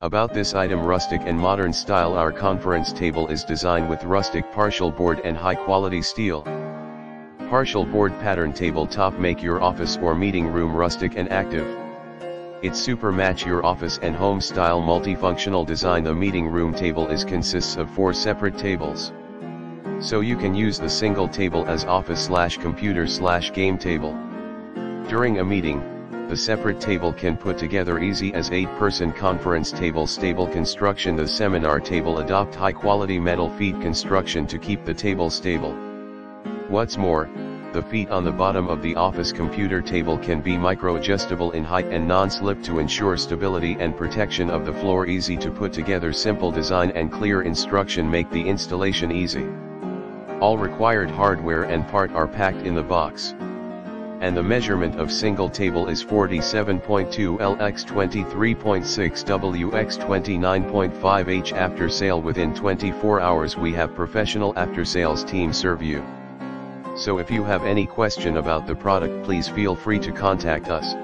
About this item rustic and modern style our conference table is designed with rustic particle board and high quality steel. Particle board pattern tabletop make your office or meeting room rustic and active. It's super match your office and home style multifunctional design the meeting room table is consists of four separate tables. So you can use the single table as office slash computer slash game table. During a meeting, the separate table can put together easy as 8-person conference table stable construction The seminar table adopt high-quality metal feet construction to keep the table stable. What's more, the feet on the bottom of the office computer table can be micro-adjustable in height and non-slip to ensure stability and protection of the floor easy to put together simple design and clear instruction make the installation easy. All required hardware and part are packed in the box and the measurement of single table is 47.2 L x 23.6 W x 29.5 H after sale within 24 hours we have professional after sales team serve you. So if you have any question about the product please feel free to contact us.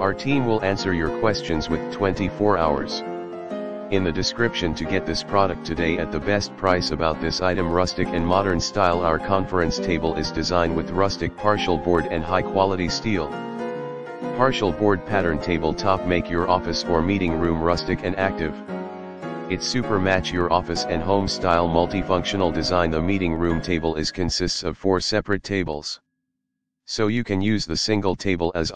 Our team will answer your questions with 24 hours in the description to get this product today at the best price about this item rustic and modern style our conference table is designed with rustic particle board and high quality steel. Particle board pattern tabletop make your office or meeting room rustic and active. It super match your office and home style multifunctional design the meeting room table is consists of four separate tables. So you can use the single table as